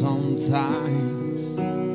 sometimes.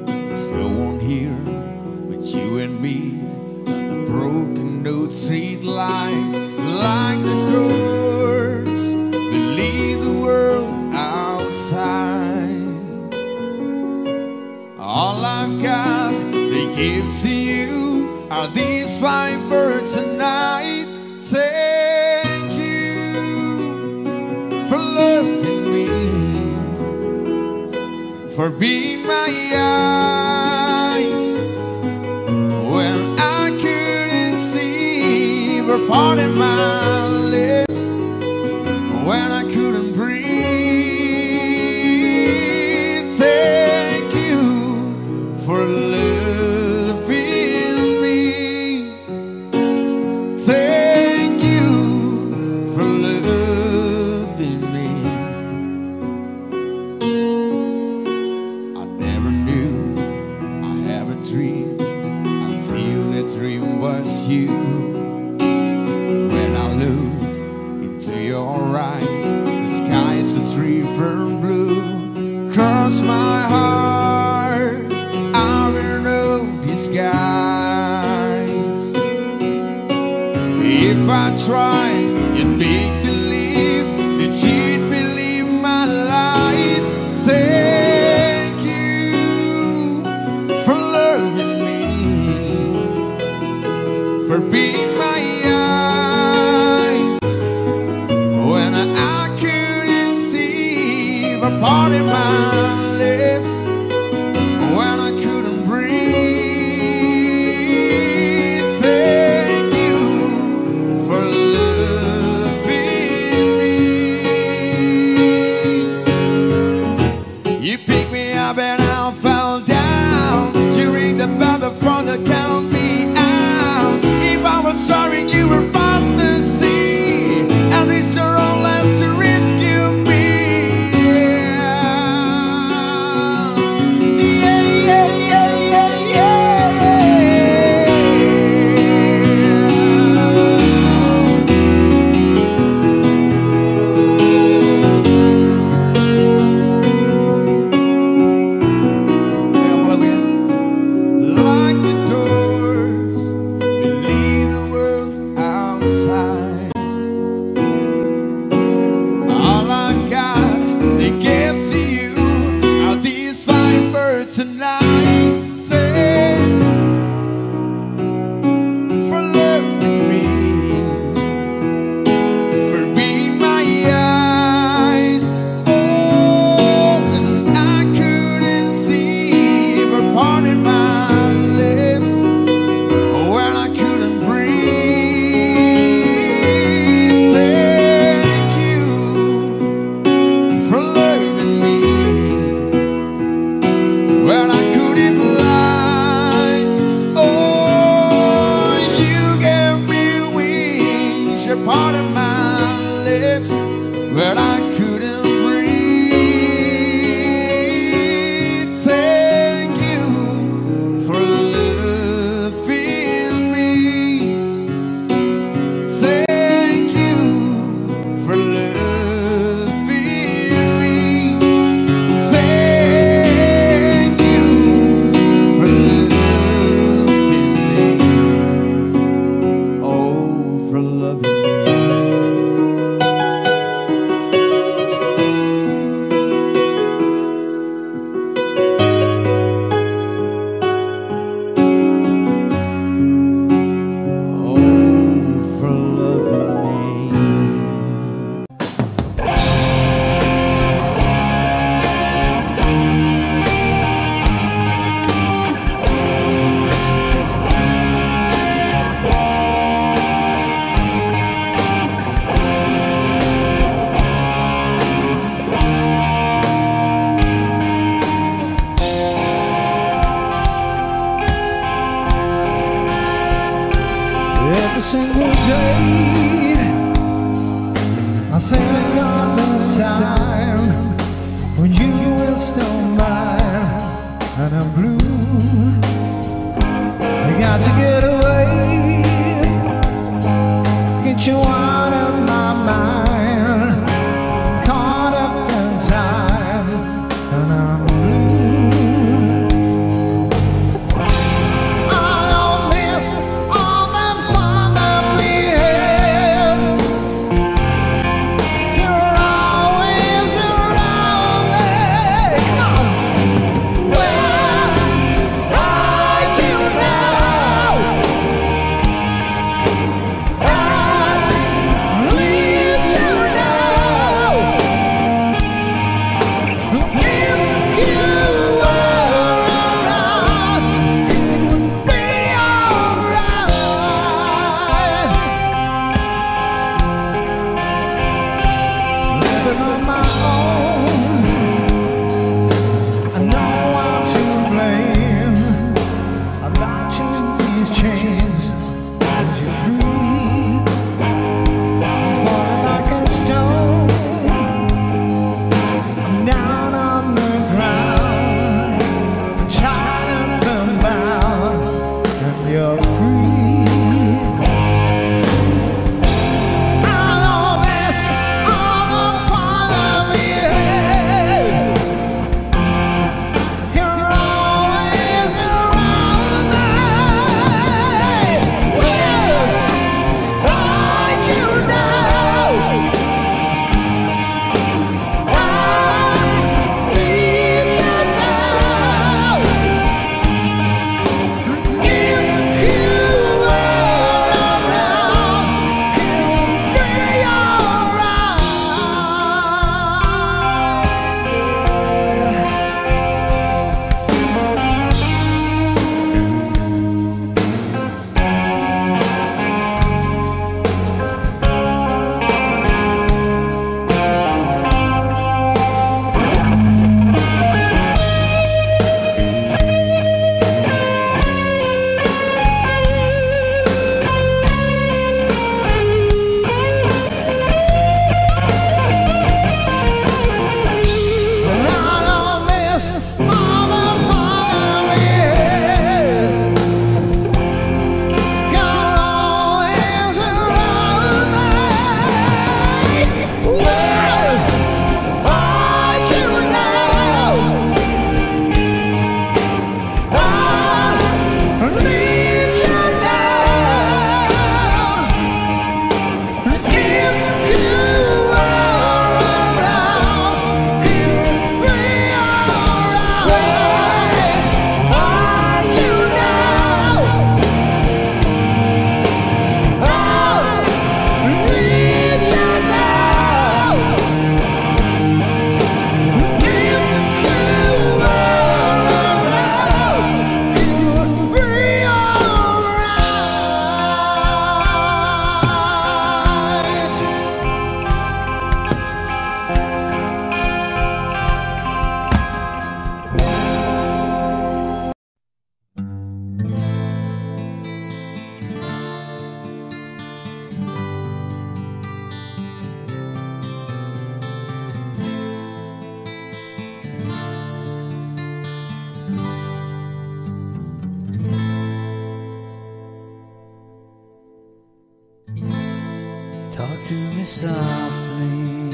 Talk to me softly,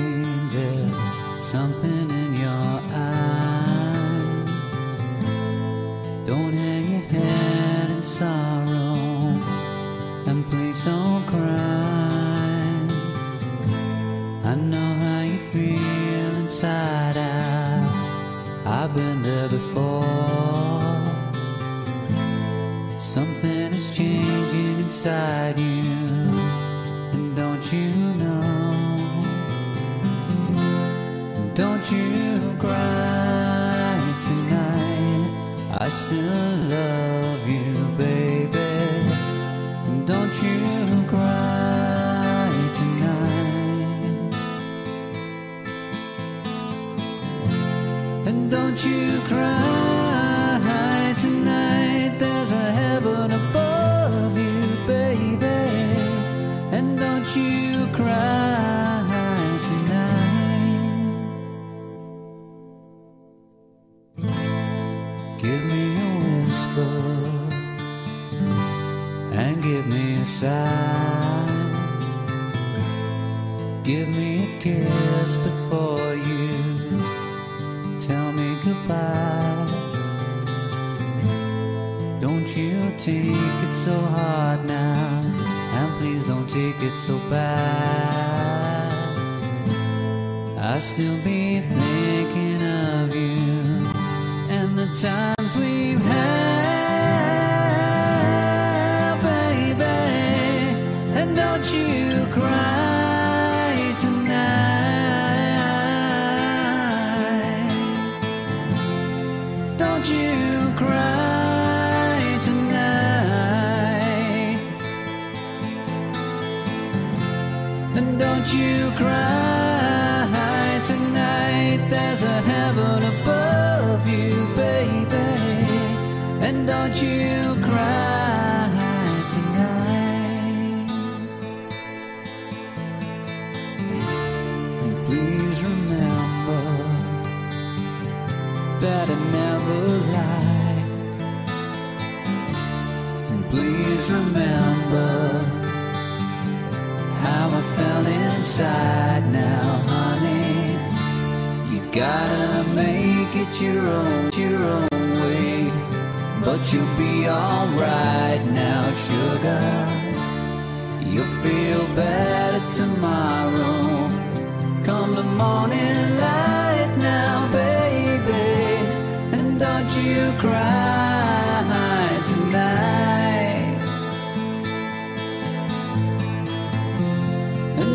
there's something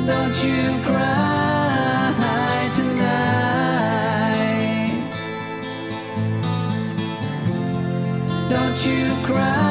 don't you cry tonight. Don't you cry.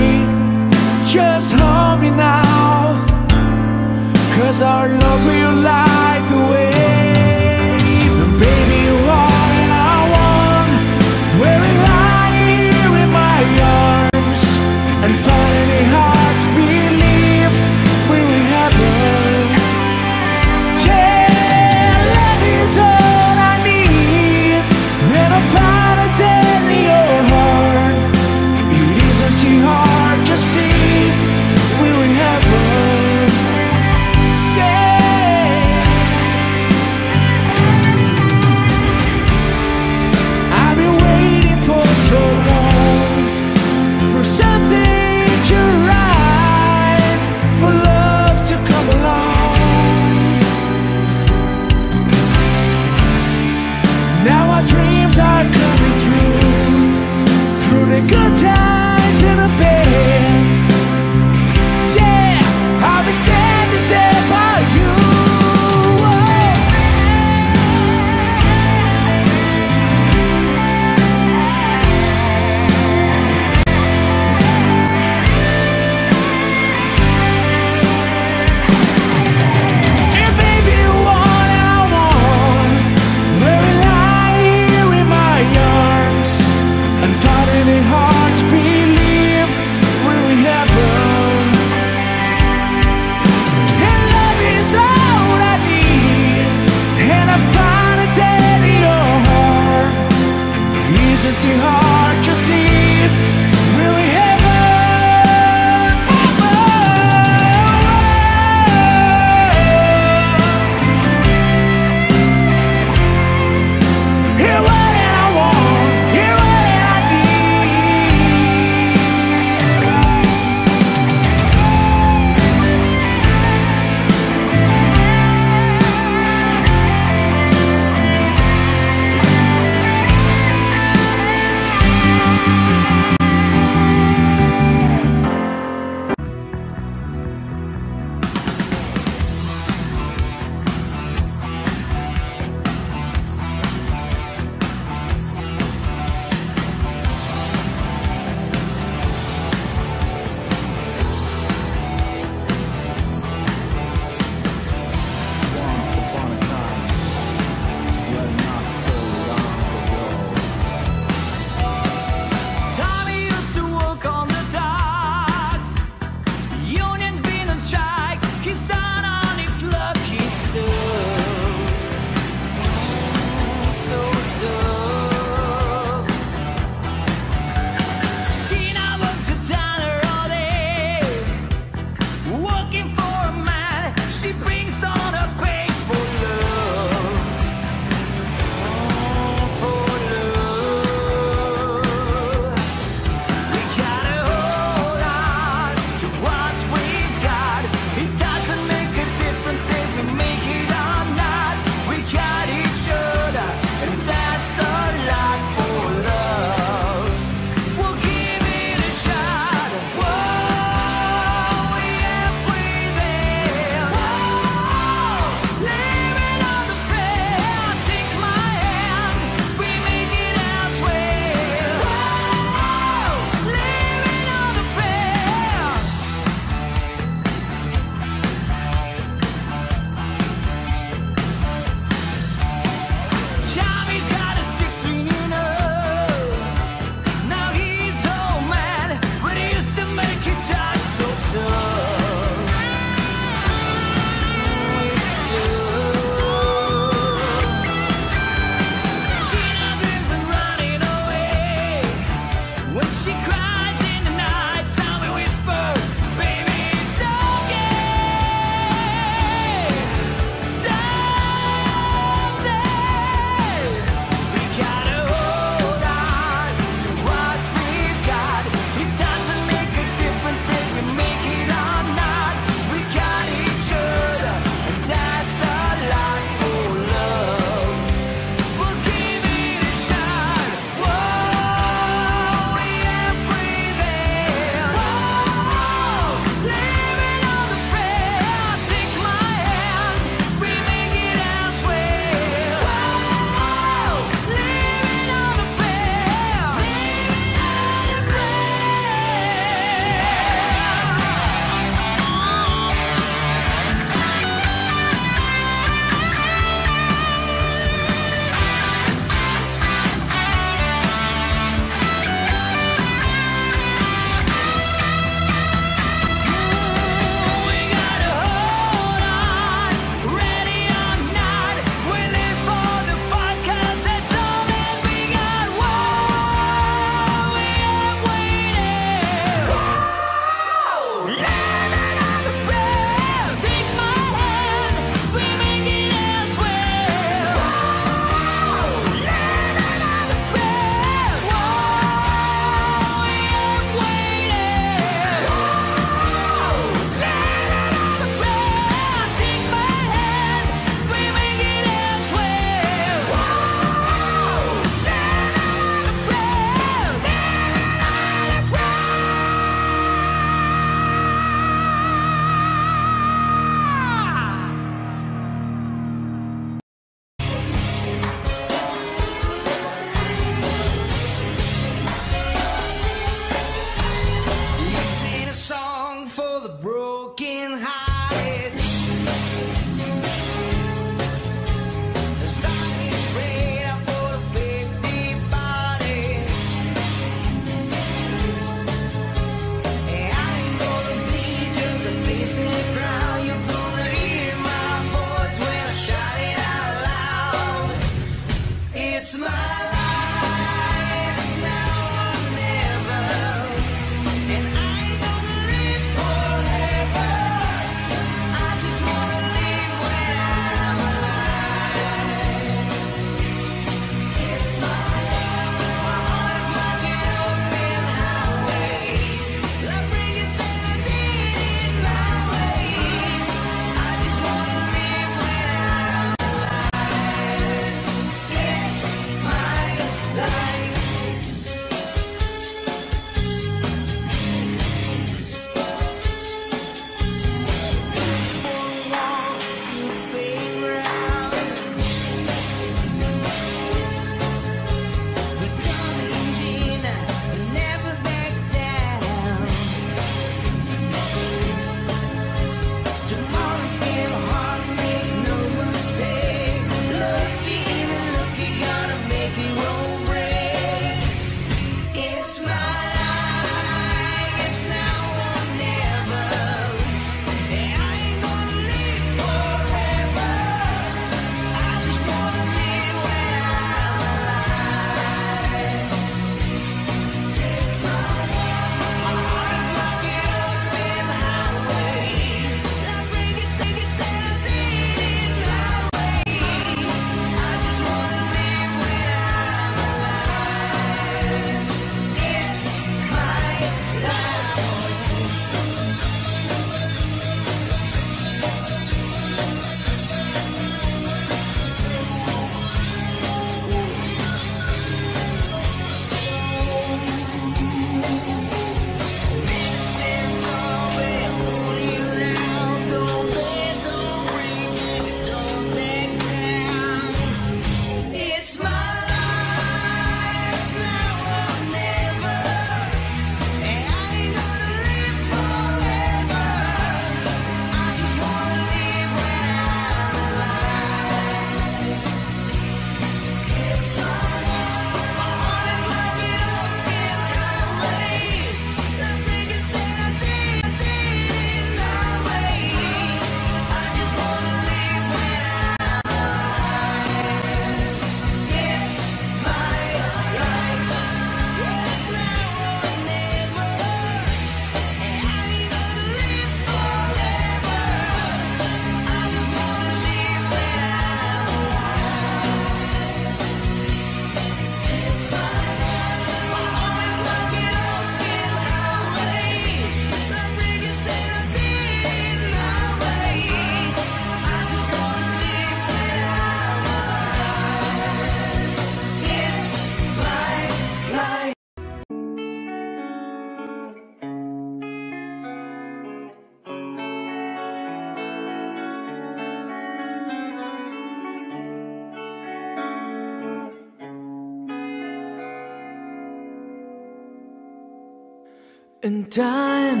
And time,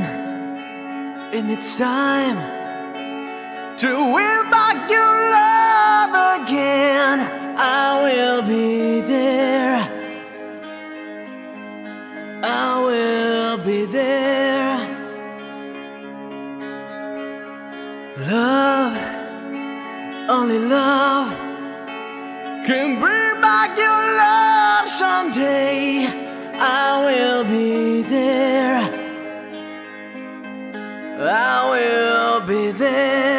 and it's time to win back your love again. I will be there. I will be there. Love, only love can bring back your love someday. I will be there. I will be there.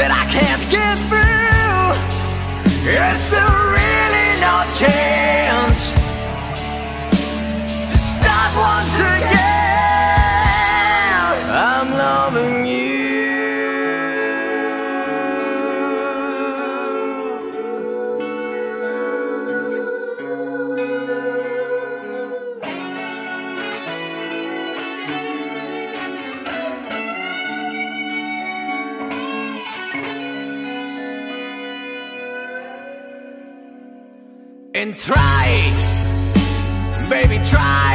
that I can't get through. Is there really no chance to start once again? I'm loving you. and try, baby, try.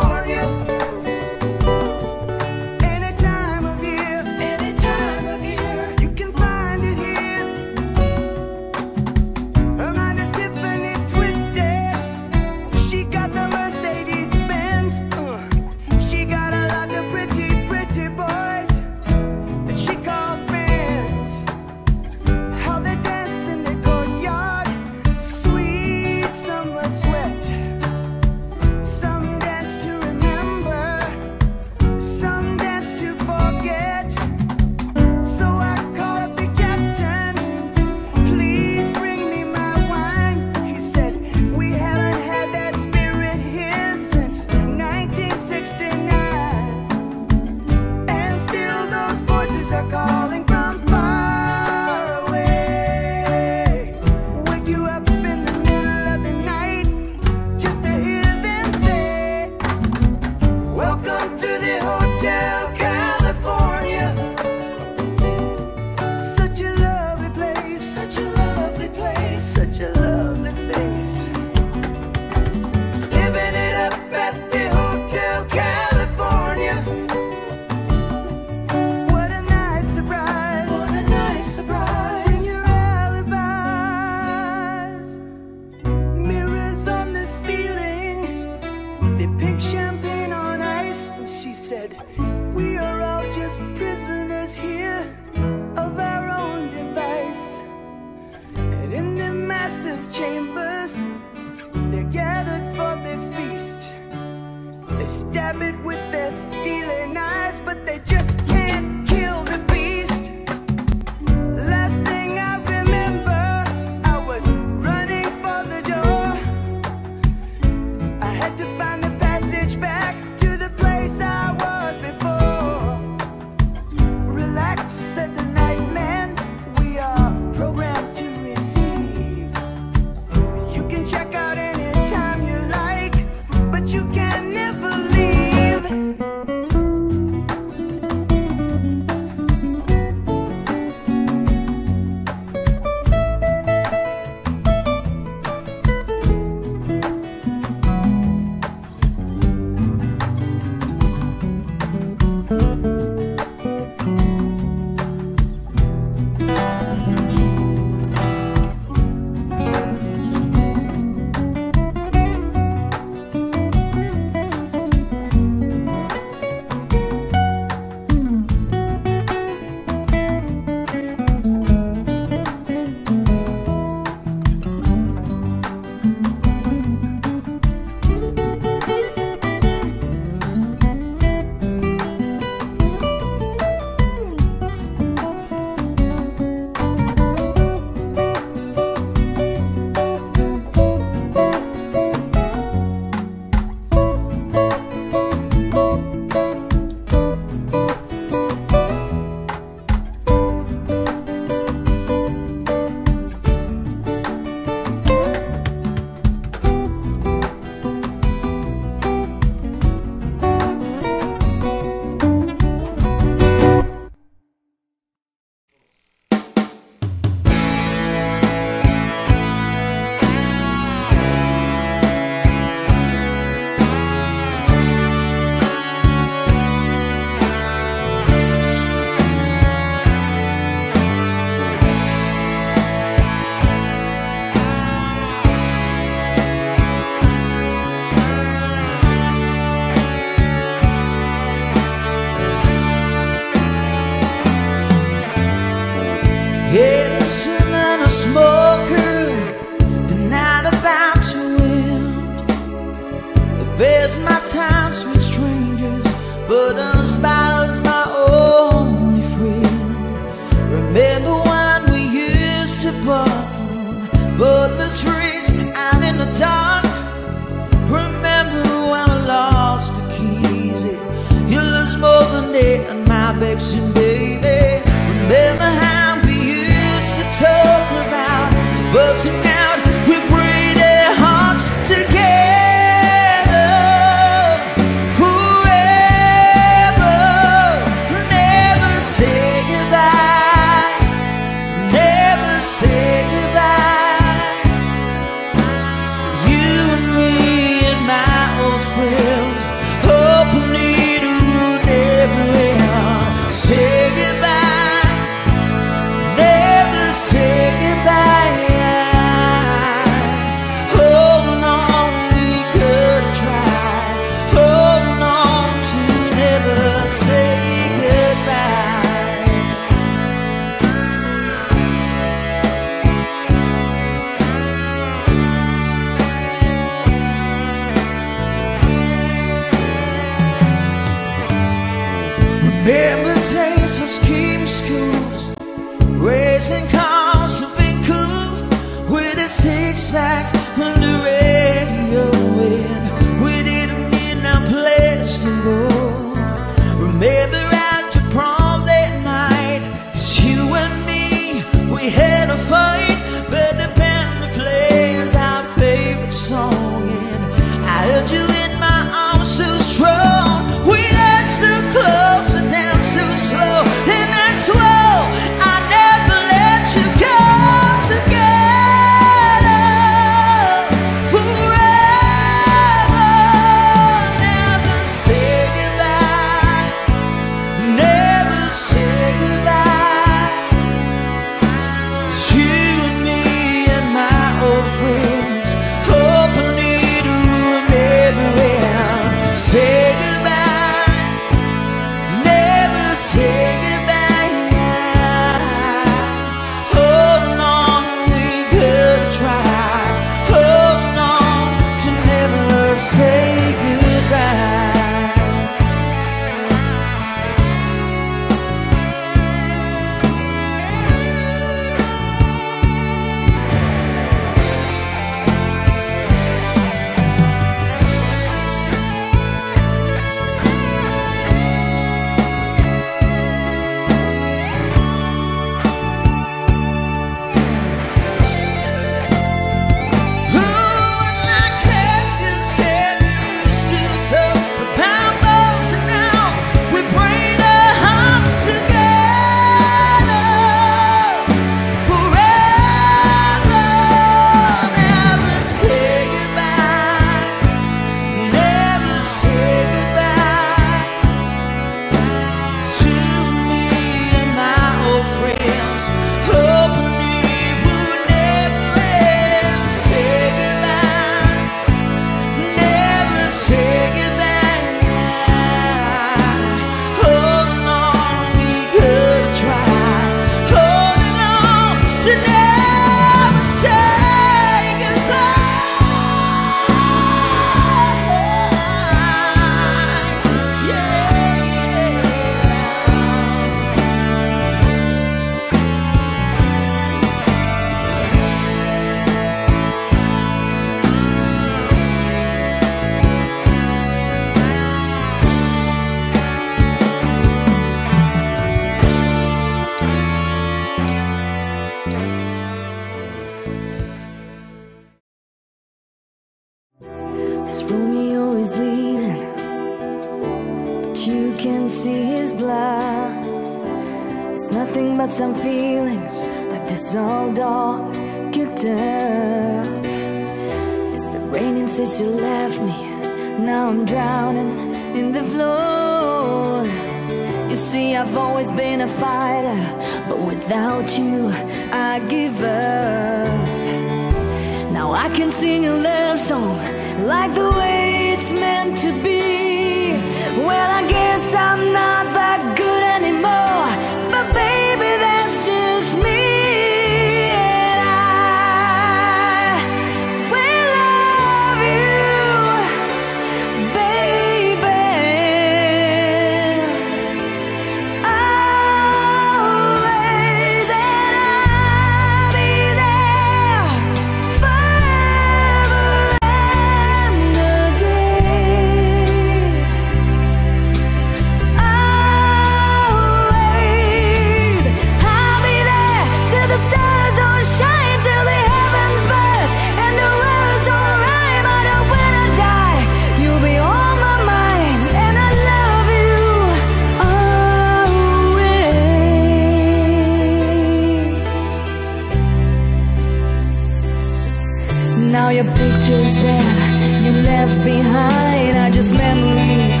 Now your pictures there, you left behind are just memories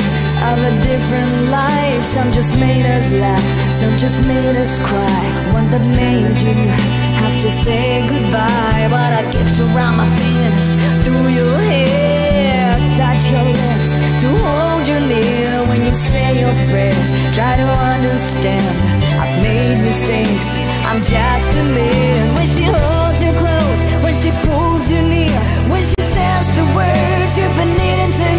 of a different life. Some just made us laugh, some just made us cry. One that made you have to say goodbye. But I gift around my fingers through your hair, touch your lips to hold you near when you say your prayers. Try to understand. I've made mistakes. I'm just a man. When she holds you close, when she pulls you near, when she says the words you've been needing to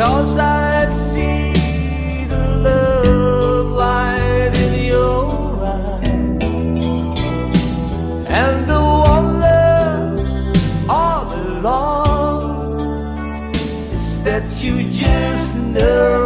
because I see the love light in your eyes and the wonder all along is that you just know.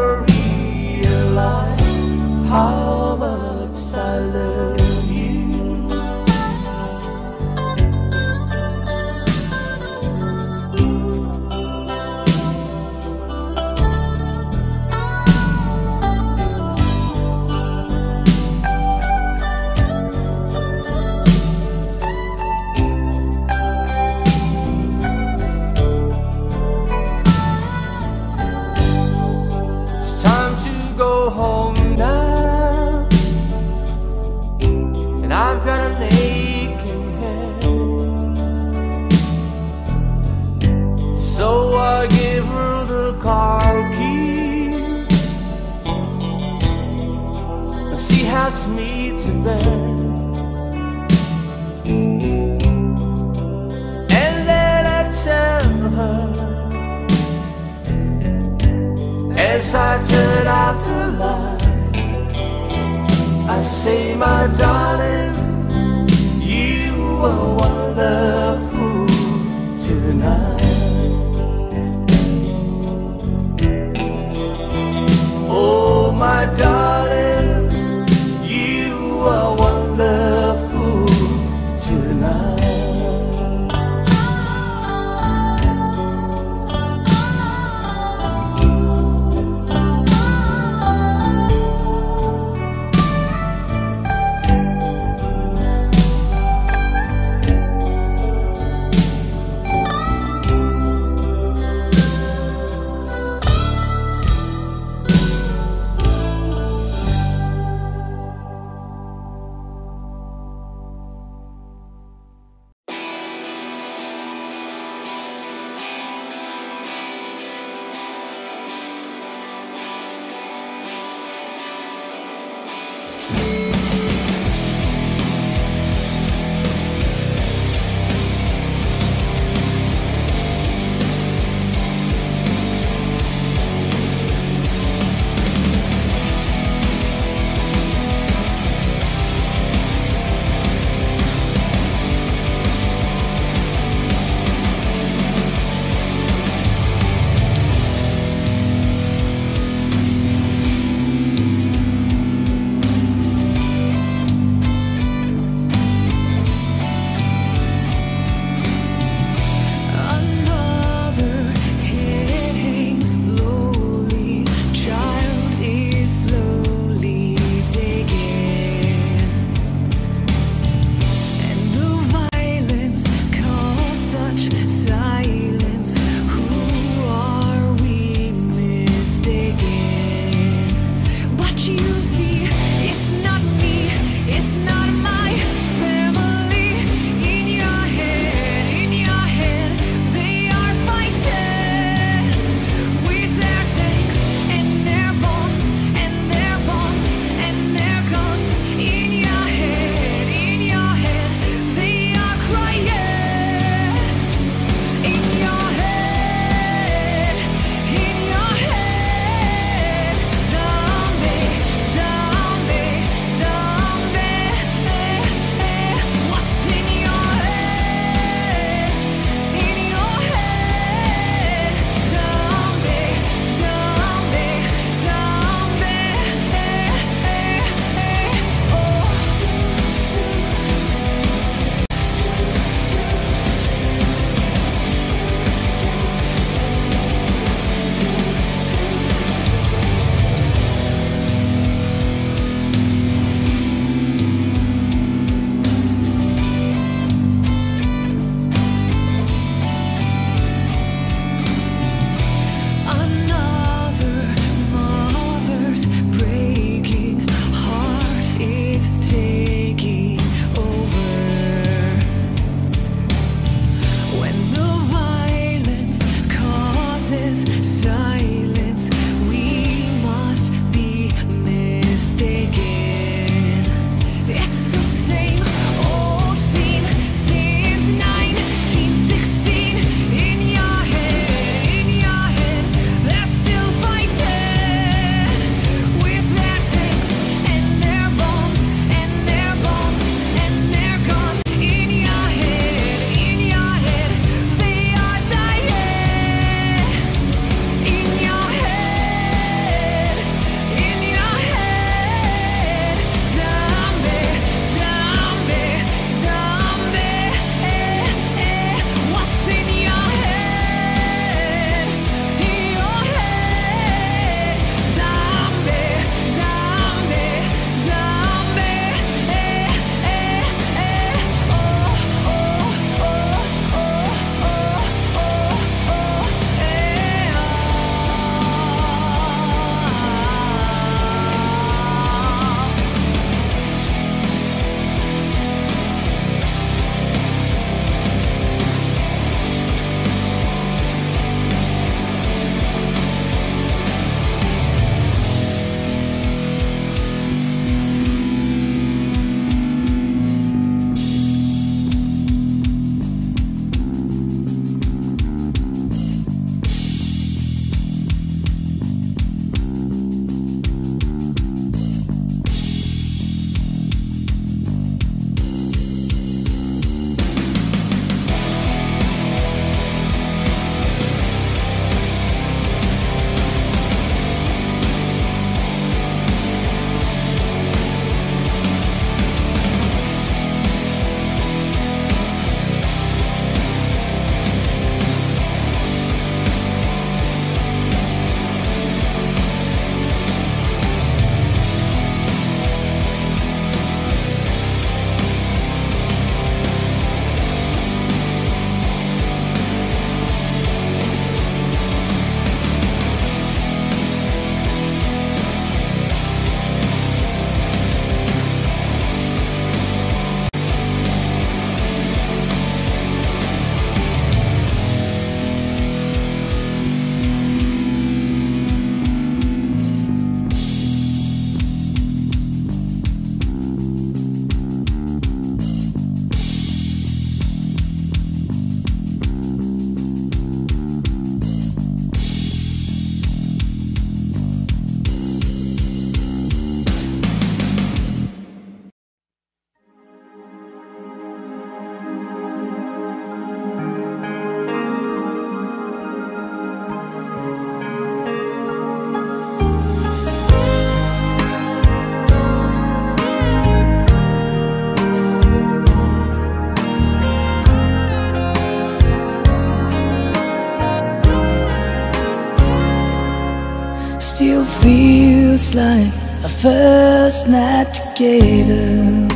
Feels like a first night together.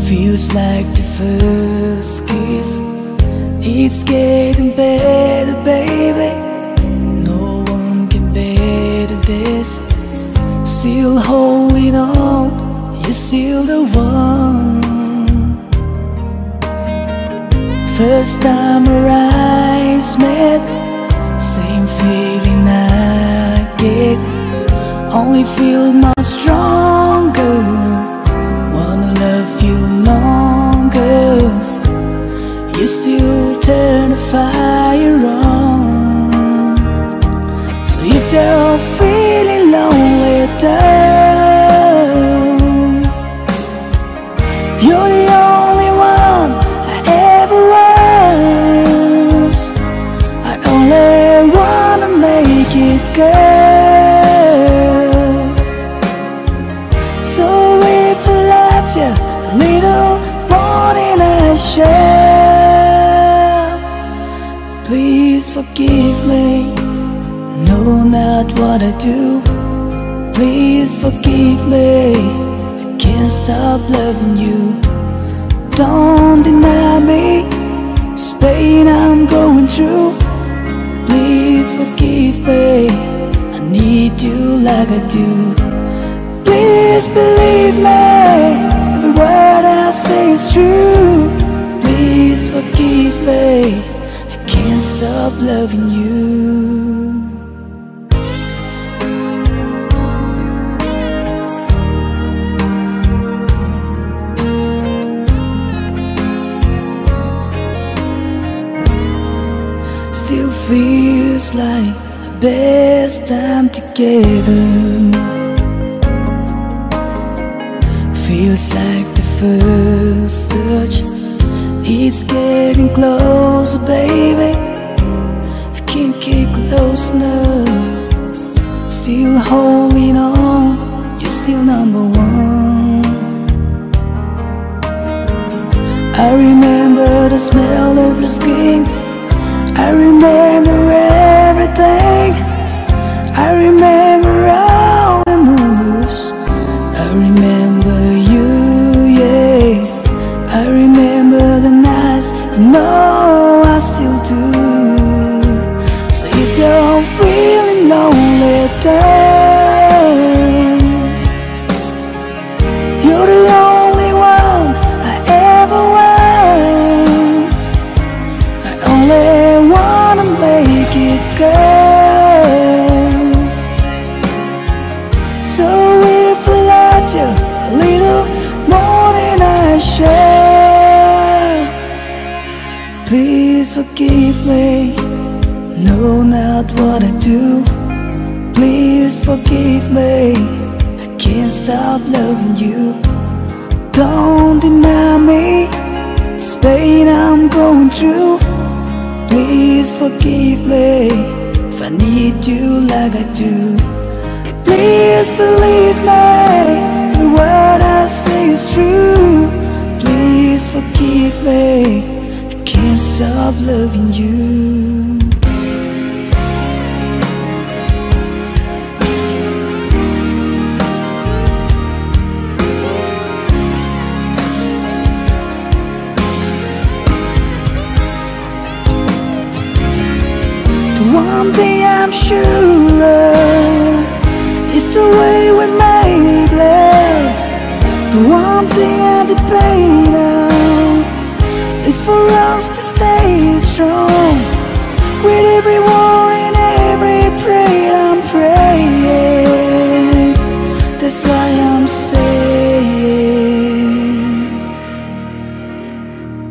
Feels like the first kiss. It's getting better, baby. No one can better this. Still holding on, you're still the one. First time our eyes met, Only feel much stronger. Wanna love you longer. You still turn the fire on. So if you're feeling lonely what I do. Please forgive me. I can't stop loving you. Don't deny me. This pain I'm going through. Please forgive me. I need you like I do. Please believe me. Every word I say is true. Please forgive me. I can't stop loving you. Best time together. Feels like the first touch. It's getting closer, baby. I can't get close now. Still holding on. You're still number one. I remember the smell of your skin. I remember everything. I remember can't stop loving you. Don't deny me. This pain I'm going through. Please forgive me if I need you like I do. Please believe me, every word I say is true. Please forgive me, I can't stop loving you. One thing I'm sure of is the way we made love. The one thing I depend on is for us to stay strong. With every word and every prayer I'm praying. That's why I'm saying,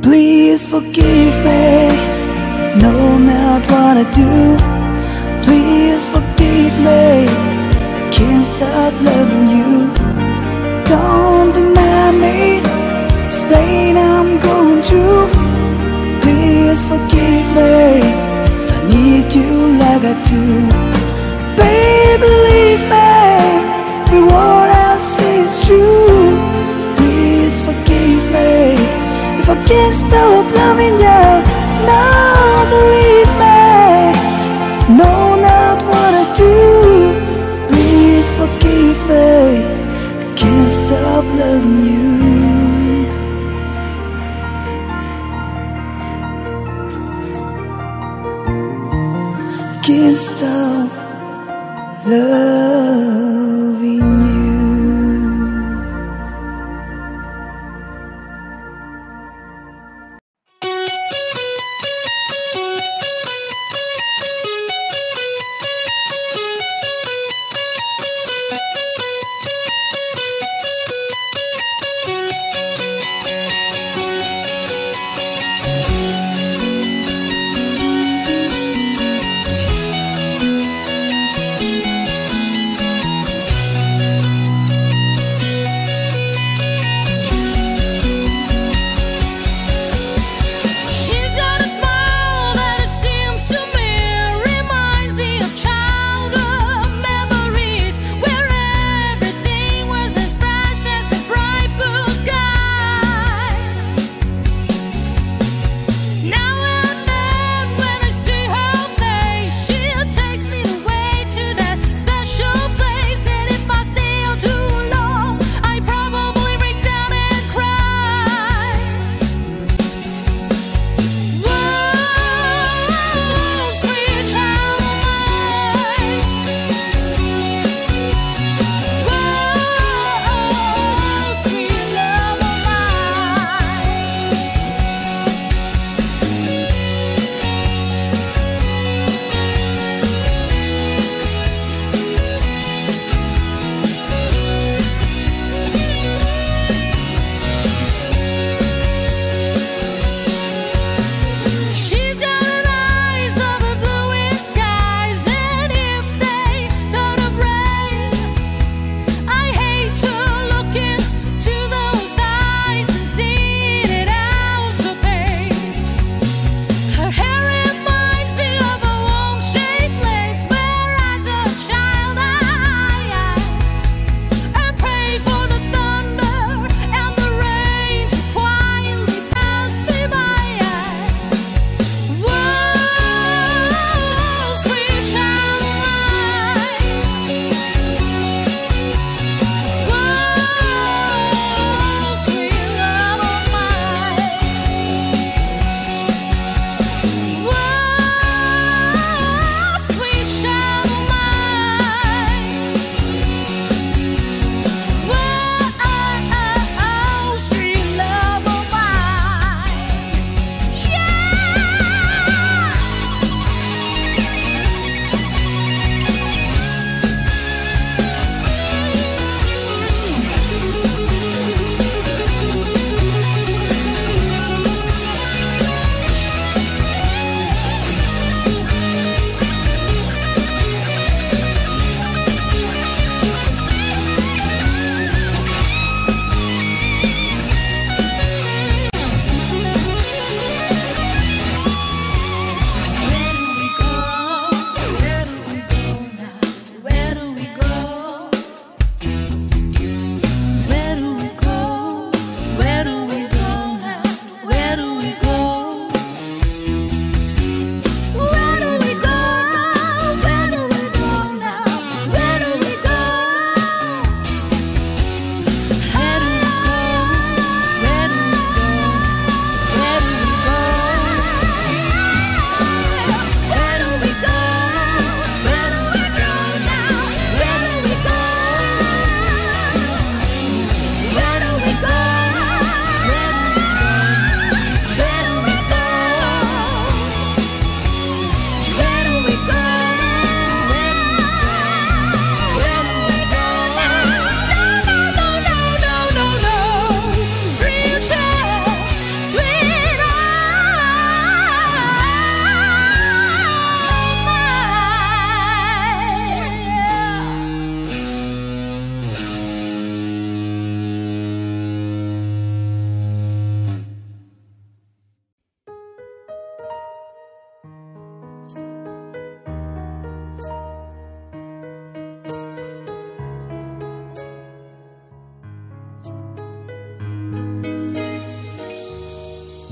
please forgive stop loving you. Don't deny me. Pain I'm going through. Please forgive me if I need you like I do. Baby, believe me. Word I say is true. Please forgive me if I can't stop loving you. loving you. Can't stop love.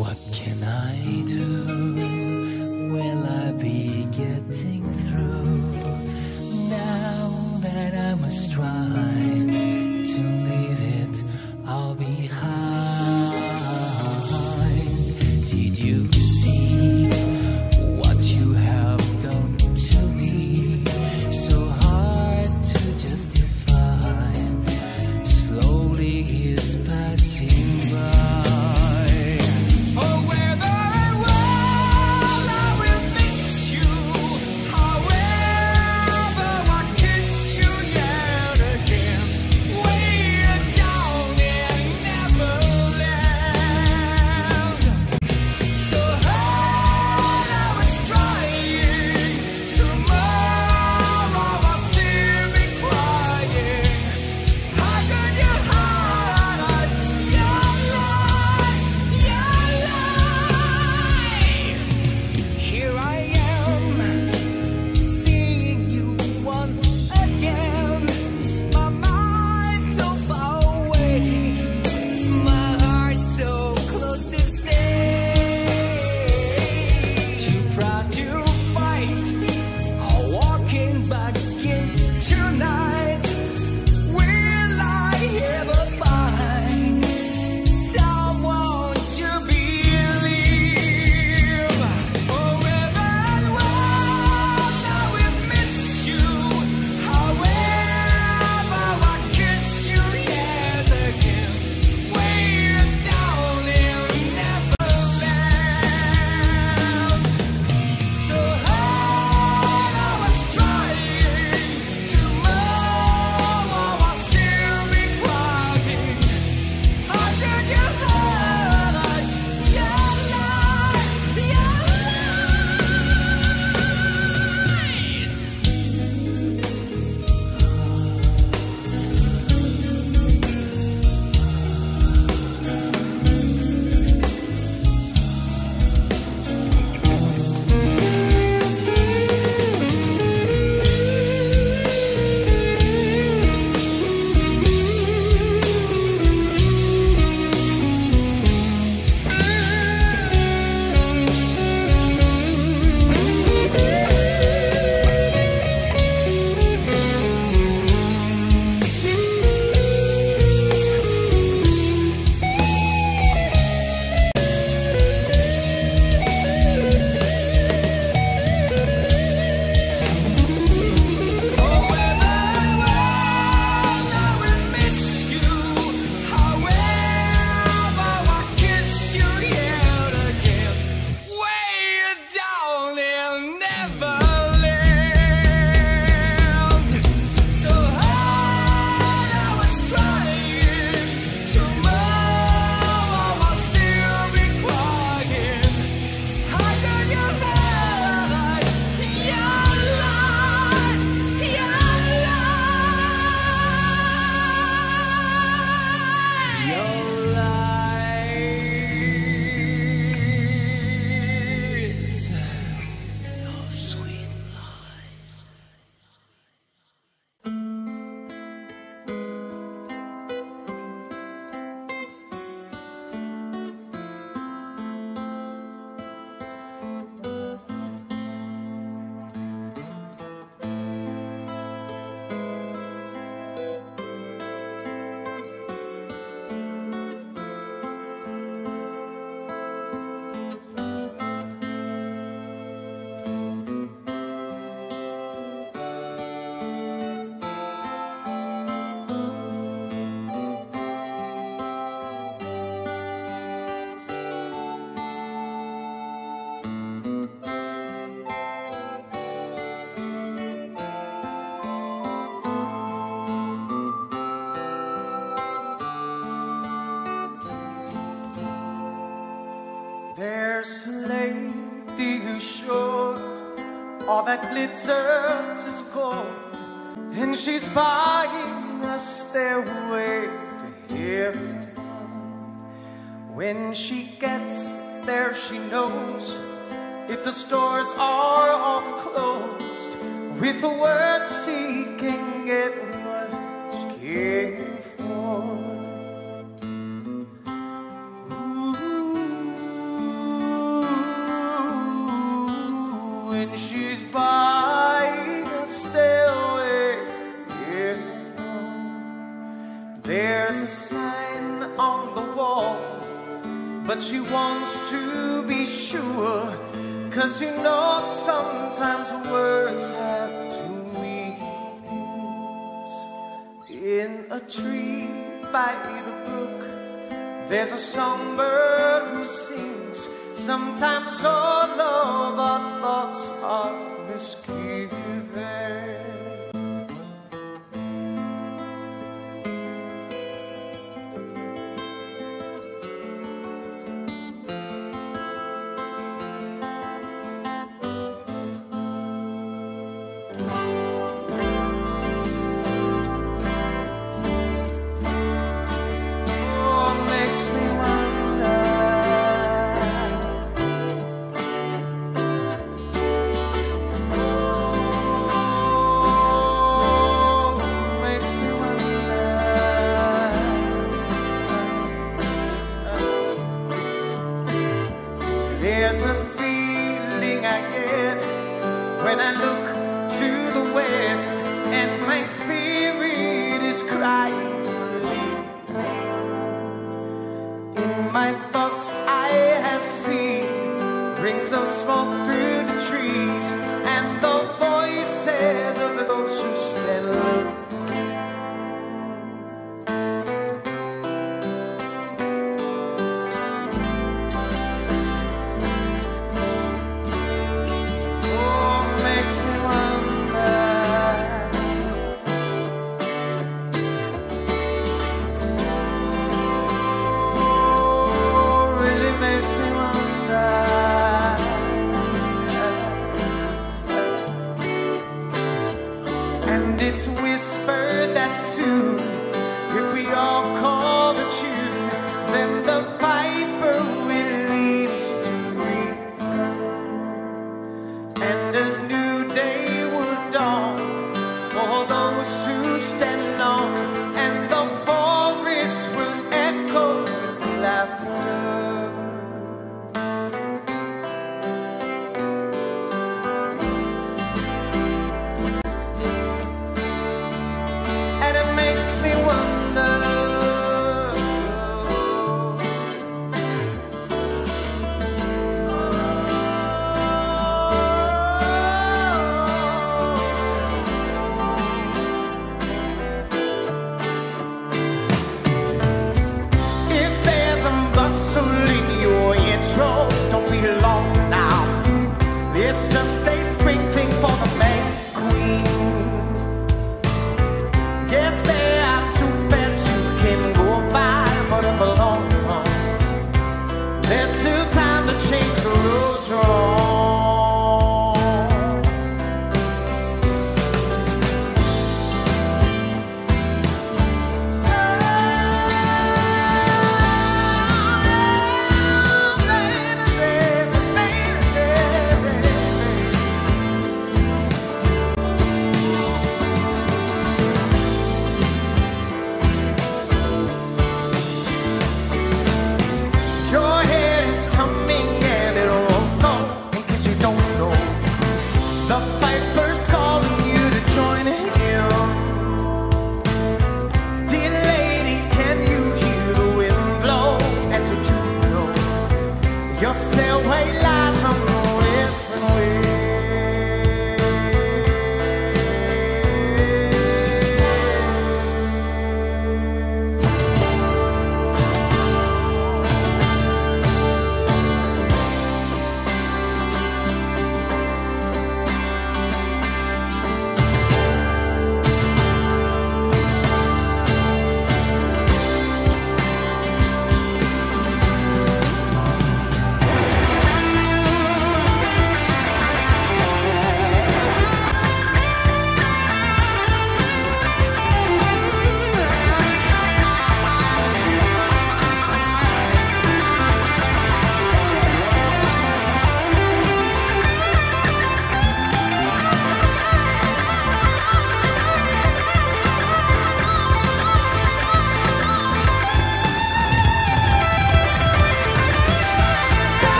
What can I do?